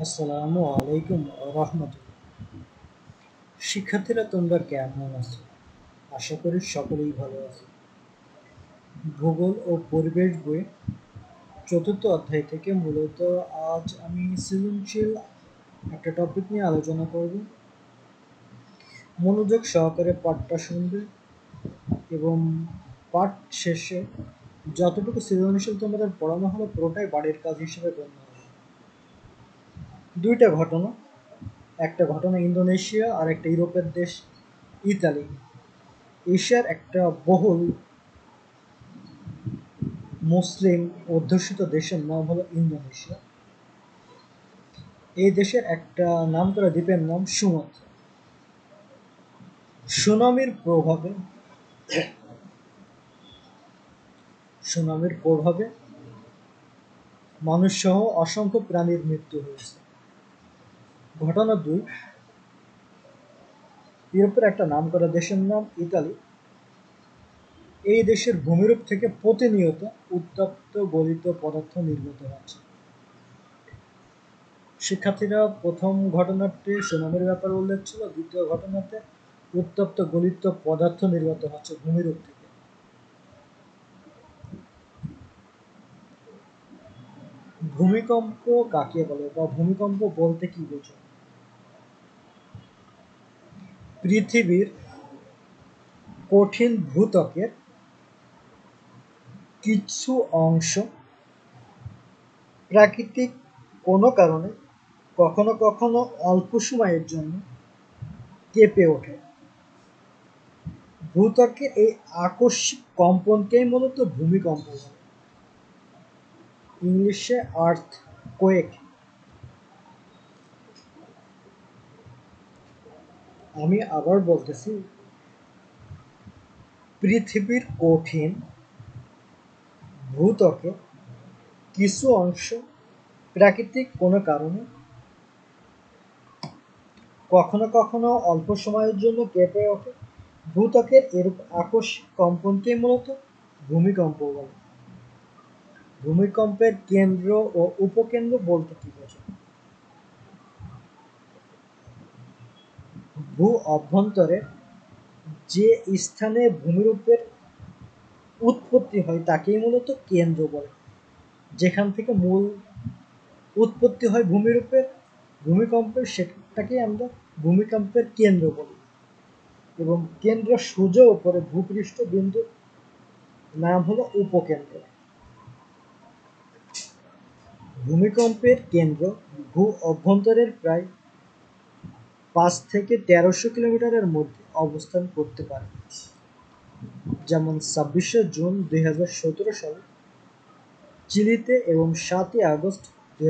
আসসালামু আলাইকুম রহমতুল্লাহ। শিক্ষার্থীরা, তোমরা কেমন আছো? আশা করি সকলেই ভালো আছো। ভূগোল ও পরিবেশ বই চতুর্থ অধ্যায় থেকে মূলত আজ আমি সৃজনশীল একটা টপিক নিয়ে আলোচনা করব। মনোযোগ সহকারে পাঠটা শুনবে এবং পাঠ শেষে যতটুকু সৃজনশীল তোমাদের পড়ানো হলো পুরোটাই বাড়ির কাজ হিসেবে গণ্য দুইটা ঘটনা, একটা ঘটনা ইন্দোনেশিয়া আর একটা ইউরোপের দেশ ইতালি। এশিয়ার একটা বহুল মুসলিম অধ্যুষিত দেশের নাম হলো ইন্দোনেশিয়া। এই দেশের একটা নাম করা দ্বীপের নাম সুমাত্রা। সুনামির প্রভাবে সুনামির প্রভাবে মানুষ সহ অসংখ্য প্রাণীর মৃত্যু হয়েছে। ঘটনা দুই, ইউরোপের একটা নাম করা দেশের নাম ইতালি। এই দেশের ভূমিরূপ থেকে প্রতিনিয়ত উত্তপ্ত গলিত পদার্থ নির্গত হচ্ছে। শিক্ষার্থীরা প্রথম ঘটনাটি সুনামির ব্যাপারে উল্লেখ ছিল, দ্বিতীয় ঘটনাতে উত্তপ্ত গলিত পদার্থ নির্গত হচ্ছে ভূমিরূপ থেকে। ভূমিকম্প কাকে বলে বা ভূমিকম্প বলতে কি বোঝো পৃথিবীর কঠিন ভূত্বকের কিছু অংশ প্রাকৃতিক কোনো কারণে কখনো কখনো অল্প সময়ের জন্য কেঁপে ওঠে। ভূত্বকের এই আকস্মিক কম্পনকেই মূলত ভূমিকম্প ইংলিশে আর্থ কোয়েক আমি আবার বলতেছি, পৃথিবীর কঠিন ভূত্বকে কিছু অংশ প্রাকৃতিক কোনো কারণে কখনো কখনো অল্প সময়ের জন্য কেঁপে ওঠে। ভূত্বকের এরূপ আকস্মিক কম্পনকে মূলত ভূমিকম্প বলে। ভূমিকম্পের কেন্দ্র ও উপকেন্দ্র বলতে কি বোঝো ভূ অভ্যন্তরে যে স্থানে ভূমিরূপের উৎপত্তি হয় তাকেই মূলত কেন্দ্র বলে। যেখান থেকে মূল উৎপত্তি হয় ভূমিরূপের, ভূমিকম্পের সেটাকে আমরা ভূমিকম্পের কেন্দ্র বলি। এবং কেন্দ্র সোজা উপরে ভূপৃষ্ঠ বিন্দু নাম হলো উপকেন্দ্র। ভূমিকম্পের কেন্দ্র ভূ অভ্যন্তরের প্রায় পাঁচ থেকে তেরোশো কিলোমিটারের মধ্যে অবস্থান করতে পারে। যেমন ছাব্বিশে জুন দুই সালে, চিলিতে এবং সাতই আগস্ট দুই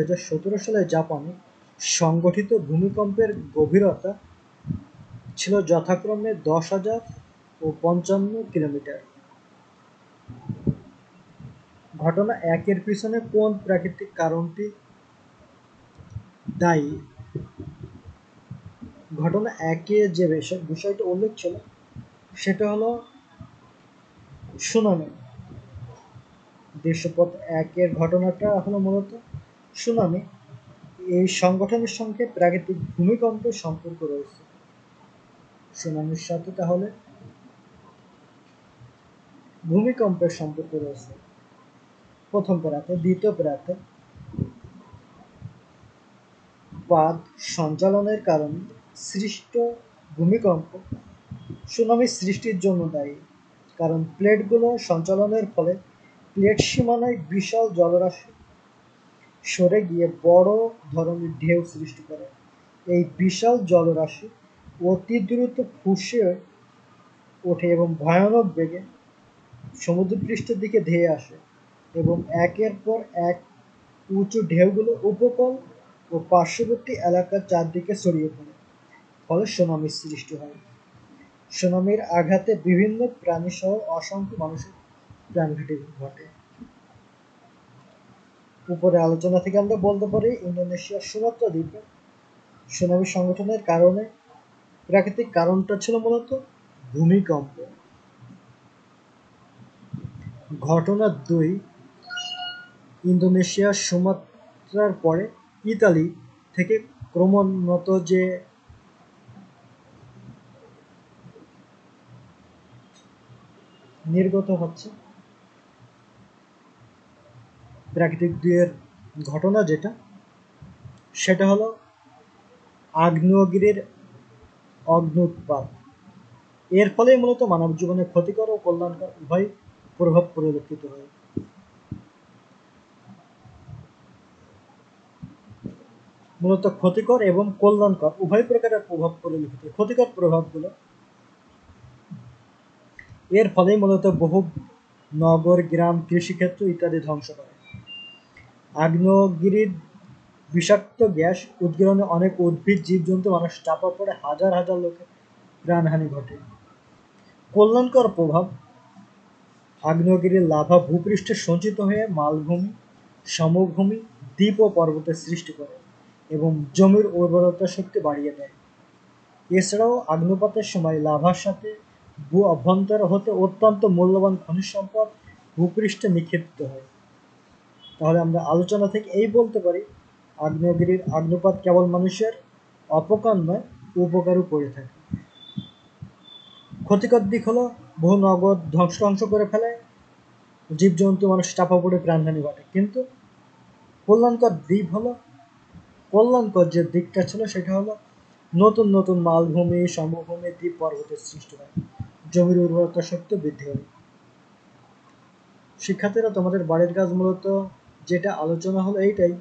সালে জাপানে সংগঠিত ভূমিকম্পের গভীরতা ছিল যথাক্রমে দশ হাজার ও পঞ্চান্ন কিলোমিটার। ঘটনা একের পিছনে কোন প্রাকৃতিক কারণটি দায়ী? ঘটনা একে যে বিষয়টা উল্লেখ ছিল, সেটা হলো সুনামি। দৃশ্যপথ একের ঘটনাটা হলো মূলত সুনামি। এই সংগঠনের সঙ্গে প্রাকৃতিক ভূমিকম্পের সম্পর্ক রয়েছে। সুনামির সাথে তাহলে ভূমিকম্পের সম্পর্ক রয়েছে। প্রথম প্রাতে দ্বিতীয় প্রাতে বাদ সঞ্চালনের কারণে সৃষ্ট ভূমিকম্প সুনামি সৃষ্টির জন্য দায়ী। কারণ প্লেটগুলো সঞ্চালনের ফলে প্লেট সীমানায় বিশাল জলরাশি সরে গিয়ে বড় ধরনের ঢেউ সৃষ্টি করে। এই বিশাল জলরাশি অতি দ্রুত ফুসে ওঠে এবং ভয়ানক বেগে সমুদ্রপৃষ্ঠের দিকে ধেয়ে আসে এবং একের পর এক উঁচু ঢেউগুলো উপকূল ও পার্শ্ববর্তী এলাকার চারদিকে ছড়িয়ে পড়ে। ফলে সুনামির সৃষ্টি হয়। সুনামির আঘাতে বিভিন্ন প্রাণী সহ অসংখ্য মানুষের প্রাণঘাতী ঘটে। উপরে আলোচনা থেকে আমরা বলতে পারি, ইন্দোনেশিয়ার সুমাত্রা দ্বীপে সুনামি সংগঠনের কারণে প্রাকৃতিক কারণটা ছিল মূলত ভূমিকম্প। ঘটনা দুই, ইন্দোনেশিয়ার সুমাত্রার পরে ইতালি থেকে ক্রমোন্নত যে নির্গত হচ্ছে। প্রাকৃতিক দুয়ের ঘটনা যেটা, সেটা হলো আগ্নেয়গিরির অগ্নুৎপাত এর ফলেই মূলত মানব জীবনে ক্ষতিকর ও কল্যাণকর উভয় প্রভাব পরিলক্ষিত হয়। মূলত ক্ষতিকর এবং কল্যাণকর উভয় প্রকারের প্রভাব পরিলক্ষিত। ক্ষতিকর প্রভাবগুলো এর ফলেই মূলত বহু নগর, গ্রাম, কৃষিক্ষেত্র ইত্যাদি ধ্বংস করে। আগ্নেয়গিরির বিষাক্ত গ্যাস উদ্গীরণে অনেক উদ্ভিদ, জীবজন্তু, মানুষ চাপা পড়ে হাজার হাজার লোকের প্রাণহানি ঘটে। কল্যাণকর প্রভাব, আগ্নেয়গিরির লাভা ভূপৃষ্ঠে সঞ্চিত হয়ে মালভূমি, সমভূমি, দ্বীপ ও পর্বতের সৃষ্টি করে এবং জমির উর্বরতা শক্তি বাড়িয়ে দেয়। এছাড়াও আগ্নুপাতের সময় লাভার সাথে ভূ অভ্যন্তর হতে অত্যন্ত মূল্যবান খনিজ সম্পদ ভূপৃষ্ঠে নিক্ষিপ্ত হয়। তাহলে আমরা আলোচনা থেকে এই বলতে পারি, আগ্নেয়গিরির আগ্নুপাত কেবল মানুষের অপকার নয়, উপকারও করে থাকে। ক্ষতিকর দিক হলো বহু নগদ ধ্বংস ধ্বংস করে ফেলে, জীবজন্তু মানুষ চাপা পড়ে প্রাণহানি ঘটে। কিন্তু কল্যাণকর দ্বীপ হলো, কল্যাণকর যে দিকটা ছিল সেটা হলো নতুন নতুন মালভূমি, সমভূমি, দ্বীপ পর্বতের সৃষ্টি হয়। জমির উর্বরতা শক্তি বৃদ্ধি হবে। শিক্ষার্থীরা, তোমাদের বাড়ির কাজ মূলত যেটা আলোচনা হলো এইটাই।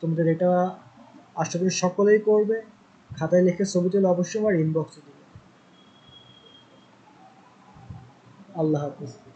তোমাদের এটা আশা করি সকলেই করবে। খাতায় লিখে ছবি তুলে অবশ্যই আমার ইনবক্সে দেবে। আল্লাহ হাফিজ।